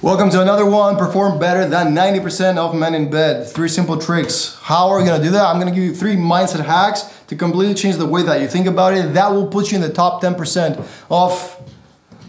Welcome to another one. Perform better than 90% of men in bed. Three simple tricks. How are we gonna do that? I'm gonna give you three mindset hacks to completely change the way that you think about it. That will put you in the top 10% of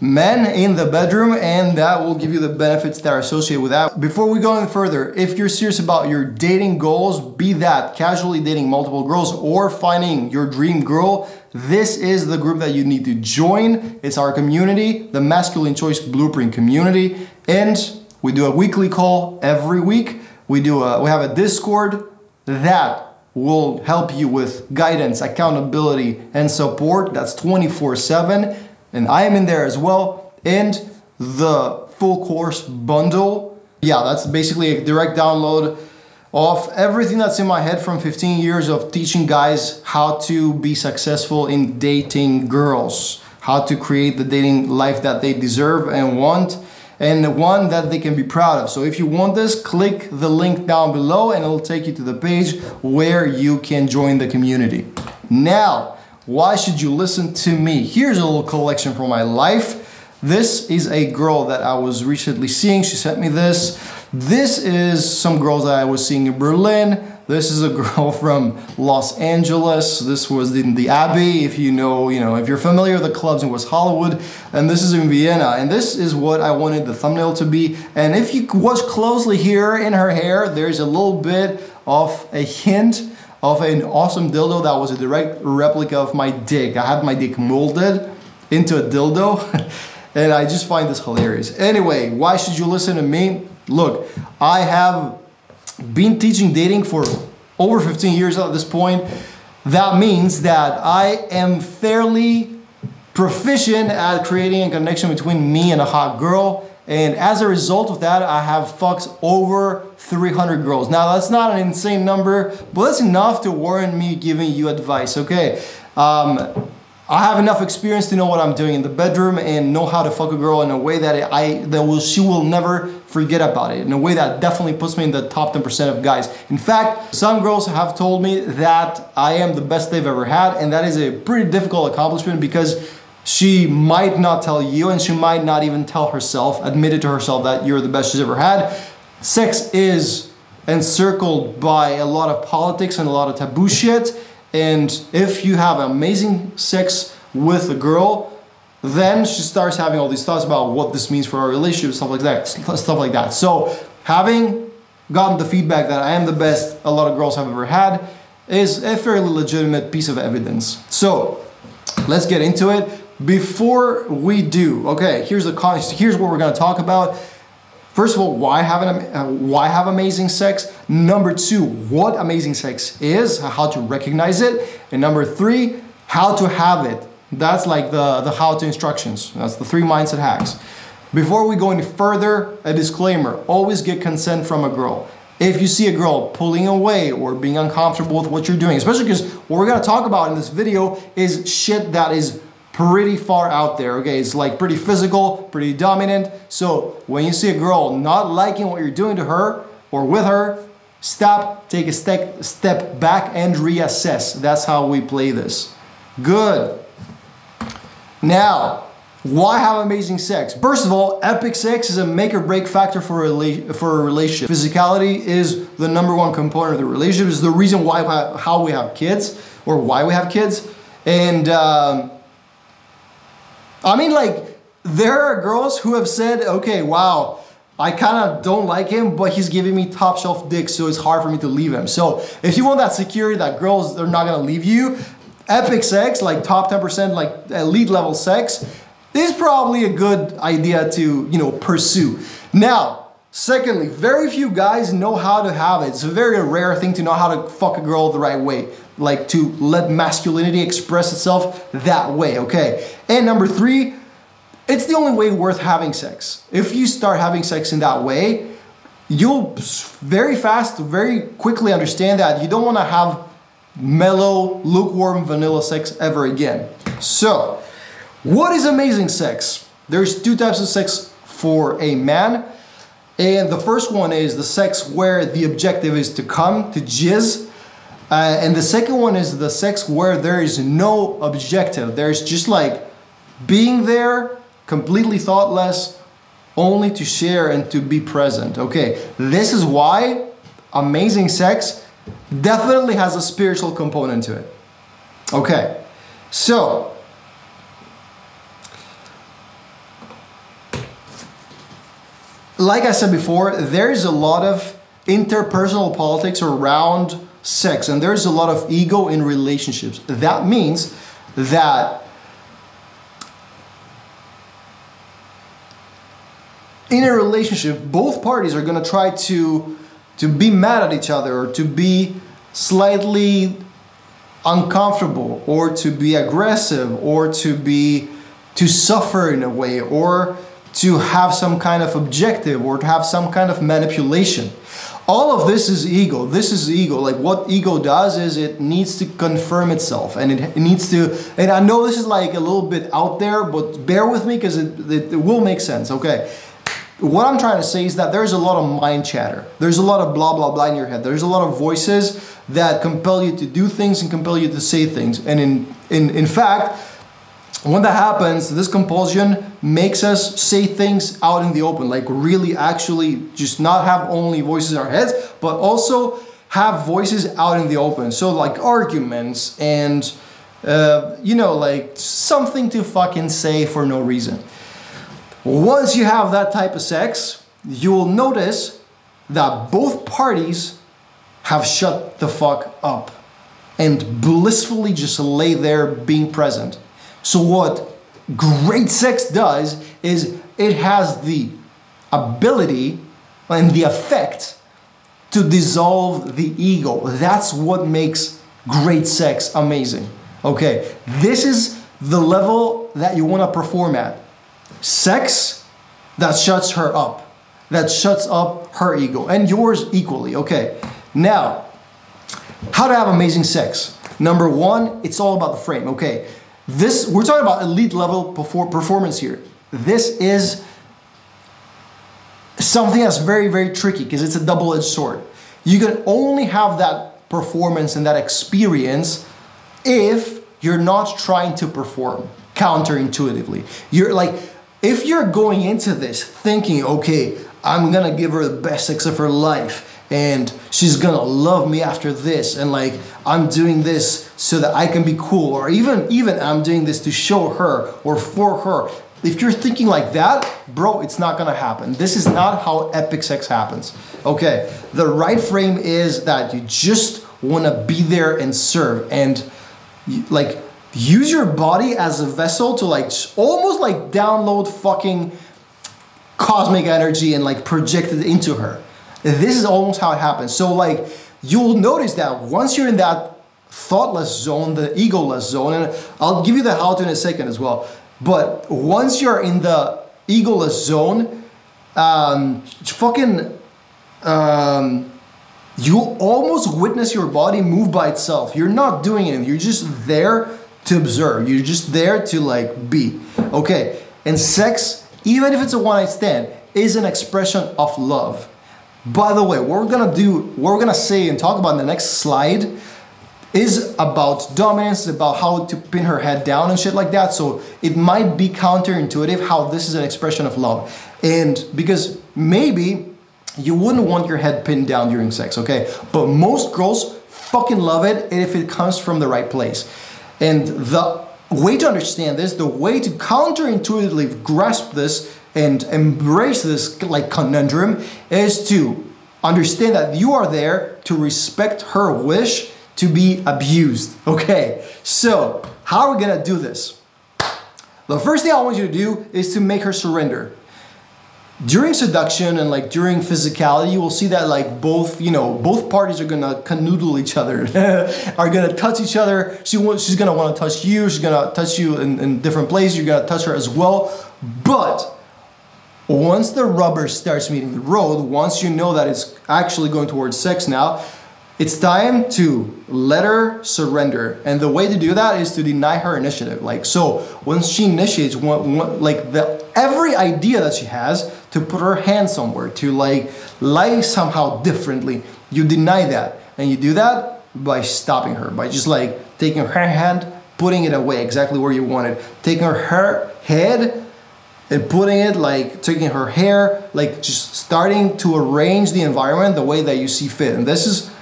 men in the bedroom and that will give you the benefits that are associated with that. Before we go any further, if you're serious about your dating goals, be that casually dating multiple girls or finding your dream girl, this is the group that you need to join. It's our community, the Masculine Choice Blueprint community, and we do a weekly call every week. We do a, we have a Discord that will help you with guidance, accountability, and support. That's 24 7 and I am in there as well. And the full course bundle, yeah, that's basically a direct download of everything that's in my head from 15 years of teaching guys how to be successful in dating girls, how to create the dating life that they deserve and want and one that they can be proud of. So if you want this, click the link down below and it'll take you to the page where you can join the community. Now, why should you listen to me? Here's a little collection from my life. This is a girl that I was recently seeing. She sent me this. This is some girls that I was seeing in Berlin. This is a girl from Los Angeles. This was in the Abbey, if you know, you know, if you're familiar with the clubs in West Hollywood. And this is in Vienna. And this is what I wanted the thumbnail to be. And if you watch closely here in her hair, there's a little bit of a hint of an awesome dildo that was a direct replica of my dick. I had my dick molded into a dildo and I just find this hilarious. Anyway, why should you listen to me? Look, I have been teaching dating for over 15 years at this point. That means that I am fairly proficient at creating a connection between me and a hot girl and as a result of that, I have fucked over 300 girls. Now, that's not an insane number, but that's enough to warrant me giving you advice, okay? Um, I have enough experience to know what I'm doing in the bedroom and know how to fuck a girl in a way that I that will she will never forget about it. In a way that definitely puts me in the top 10% of guys. In fact, some girls have told me that I am the best they've ever had, and that is a pretty difficult accomplishment because she might not tell you and she might not even tell herself, admitted to herself that you're the best she's ever had. Sex is encircled by a lot of politics and a lot of taboo shit. And if you have amazing sex with a girl, then she starts having all these thoughts about what this means for our relationship, stuff like that, stuff like that. So having gotten the feedback that I am the best a lot of girls have ever had is a fairly legitimate piece of evidence. So let's get into it. Before we do, okay, here's the. Here's what we're to talk about. First of all, why have an, uh, why have amazing sex? Number two, what amazing sex is, how to recognize it, and number three, how to have it. That's like the the how to instructions. That's the three mindset hacks. Before we go any further, a disclaimer: always get consent from a girl. If you see a girl pulling away or being uncomfortable with what you're doing, especially because what we're gonna talk about in this video is shit that is pretty far out there, okay? It's like pretty physical, pretty dominant. So when you see a girl not liking what you're doing to her or with her, stop, take a step, step back and reassess. That's how we play this. Good. Now, why have amazing sex? First of all, epic sex is a make or break factor for a, for a relationship. Physicality is the number one component of the relationship. Is the reason why how we have kids or why we have kids. And um, I mean, like, there are girls who have said, okay, wow, I kind of don't like him, but he's giving me top shelf dick, so it's hard for me to leave him. So if you want that security that girls they're not gonna leave you, epic sex, like top 10%, like elite level sex, is probably a good idea to, you know, pursue. Now, secondly, very few guys know how to have it. It's a very rare thing to know how to fuck a girl the right way like to let masculinity express itself that way, okay? And number three, it's the only way worth having sex. If you start having sex in that way, you'll very fast, very quickly understand that you don't wanna have mellow, lukewarm vanilla sex ever again. So, what is amazing sex? There's two types of sex for a man. And the first one is the sex where the objective is to come, to jizz, uh, and the second one is the sex where there is no objective. There's just like being there, completely thoughtless, only to share and to be present. Okay, this is why amazing sex definitely has a spiritual component to it. Okay, so like I said before, there's a lot of interpersonal politics around sex and there's a lot of ego in relationships. That means that in a relationship, both parties are going to try to to be mad at each other or to be slightly uncomfortable or to be aggressive or to be to suffer in a way or to have some kind of objective or to have some kind of manipulation. All of this is ego. This is ego. Like what ego does is it needs to confirm itself and it, needs to, and I know this is like a little bit out there, but bear with me because it, it, it will make sense, okay? What I'm trying to say is that there's a lot of mind chatter. There's a lot of blah, blah, blah in your head. There's a lot of voices that compel you to do things and compel you to say things. And in, in, in fact, when that happens, this compulsion makes us say things out in the open, like really actually just not have only voices in our heads, but also have voices out in the open. So like arguments and, uh, you know, like something to fucking say for no reason. Once you have that type of sex, you will notice that both parties have shut the fuck up and blissfully just lay there being present. So what great sex does is it has the ability and the effect to dissolve the ego. That's what makes great sex amazing. Okay, this is the level that you want to perform at. Sex that shuts her up, that shuts up her ego and yours equally. Okay, now, how to have amazing sex. Number one, it's all about the frame. Okay, this, we're talking about elite level performance here. This is something that's very, very tricky because it's a double-edged sword. You can only have that performance and that experience if you're not trying to perform counterintuitively. You're like, if you're going into this thinking, okay, I'm gonna give her the best sex of her life, and she's gonna love me after this and like i'm doing this so that i can be cool or even even i'm doing this to show her or for her. If you're thinking like that bro it's not gonna happen. This is not how epic sex happens. Okay the right frame is that you just want to be there and serve and like use your body as a vessel to like almost like download fucking cosmic energy and like project it into her this is almost how it happens. So like you'll notice that once you're in that thoughtless zone, the egoless zone, and I'll give you the how to in a second as well. But once you're in the egoless zone, um, fucking, um, you almost witness your body move by itself. You're not doing it. You're just there to observe. You're just there to like be. Okay. And sex, even if it's a one night stand, is an expression of love. By the way, what we're gonna do, what we're gonna say and talk about in the next slide is about dominance, about how to pin her head down and shit like that. So it might be counterintuitive how this is an expression of love. And because maybe you wouldn't want your head pinned down during sex, okay? But most girls fucking love it if it comes from the right place. And the way to understand this, the way to counterintuitively grasp this and embrace this like conundrum is to understand that you are there to respect her wish to be abused. Okay, so how are we gonna do this? The first thing I want you to do is to make her surrender. During seduction and like during physicality, you will see that like both, you know, both parties are gonna canoodle each other, are gonna touch each other. She she's gonna wanna touch you, she's gonna touch you in, in different places, you're gonna touch her as well. But once the rubber starts meeting the road, once you know that it's actually going towards sex now, it's time to let her surrender. And the way to do that is to deny her initiative. Like, so once she initiates, one, one, like the every idea that she has to put her hand somewhere, to like lie somehow differently, you deny that. And you do that by stopping her, by just like taking her hand, putting it away exactly where you want it, taking her, her head and putting it like taking her hair, like just starting to arrange the environment the way that you see fit. And this is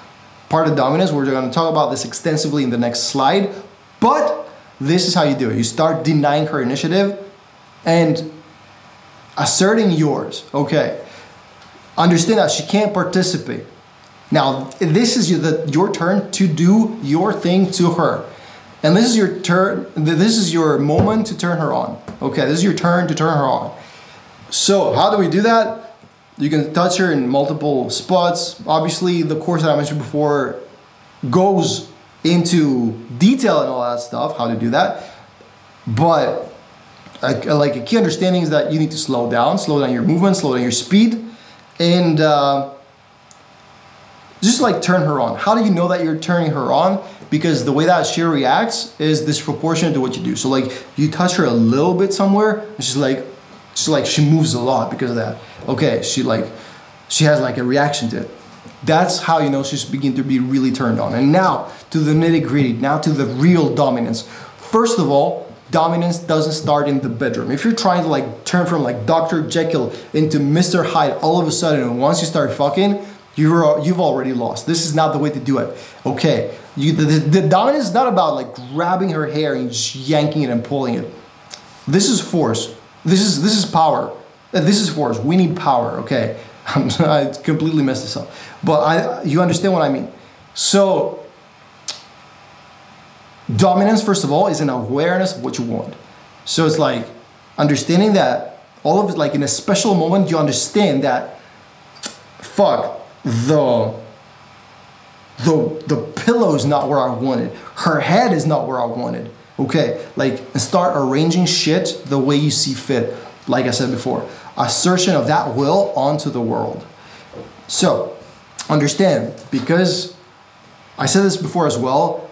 part of dominance. We're going to talk about this extensively in the next slide. But this is how you do it. You start denying her initiative and asserting yours. Okay. Understand that she can't participate. Now, this is your, the, your turn to do your thing to her. And this is your turn, this is your moment to turn her on. Okay, this is your turn to turn her on. So, how do we do that? You can touch her in multiple spots. Obviously, the course that I mentioned before goes into detail and all that stuff, how to do that. But like a key understanding is that you need to slow down, slow down your movement, slow down your speed, and uh, just like turn her on. How do you know that you're turning her on? Because the way that she reacts is disproportionate to what you do. So like you touch her a little bit somewhere, and she's like, she's like she moves a lot because of that. Okay, she like she has like a reaction to it. That's how you know she's beginning to be really turned on. And now to the nitty gritty, now to the real dominance. First of all, dominance doesn't start in the bedroom. If you're trying to like turn from like Dr. Jekyll into Mr. Hyde all of a sudden, once you start fucking, you're you've already lost. This is not the way to do it. Okay, you, the, the, the dominance is not about like grabbing her hair and just yanking it and pulling it. This is force. This is this is power. Uh, this is force. We need power. Okay, I completely messed this up, but I you understand what I mean. So dominance, first of all, is an awareness of what you want. So it's like understanding that all of it, like in a special moment, you understand that fuck the the the pillow is not where I wanted. Her head is not where I wanted. Okay, like and start arranging shit the way you see fit. Like I said before, assertion of that will onto the world. So understand because I said this before as well.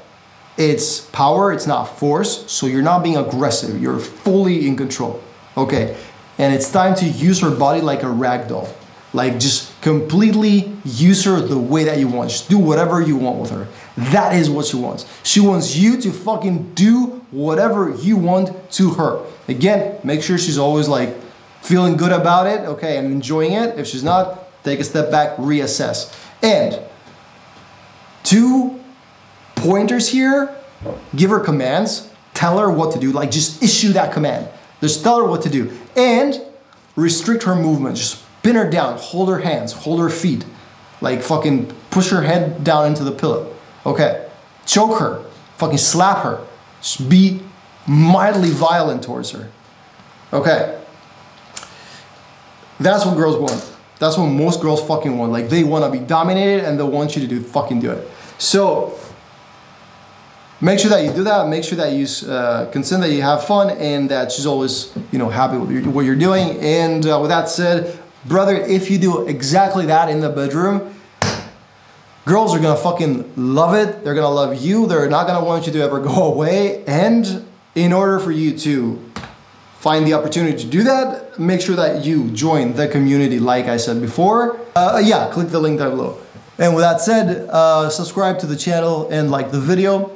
It's power, it's not force. So you're not being aggressive. You're fully in control. Okay, and it's time to use her body like a rag doll. Like just completely use her the way that you want. Just do whatever you want with her. That is what she wants. She wants you to fucking do whatever you want to her. Again, make sure she's always like feeling good about it, okay, and enjoying it. If she's not, take a step back, reassess. And two pointers here, give her commands, tell her what to do, like just issue that command. Just tell her what to do. And restrict her movement. Just pin her down, hold her hands, hold her feet, like fucking push her head down into the pillow. Okay, choke her, fucking slap her, just be mildly violent towards her. Okay, that's what girls want. That's what most girls fucking want. Like they want to be dominated and they want you to do fucking do it. So make sure that you do that. Make sure that you uh, consent that you have fun and that she's always you know happy with what you're doing. And uh, with that said, Brother, if you do exactly that in the bedroom, girls are gonna fucking love it. They're gonna love you. They're not gonna want you to ever go away. And in order for you to find the opportunity to do that, make sure that you join the community like I said before. Uh, yeah, click the link down below. And with that said, uh, subscribe to the channel and like the video,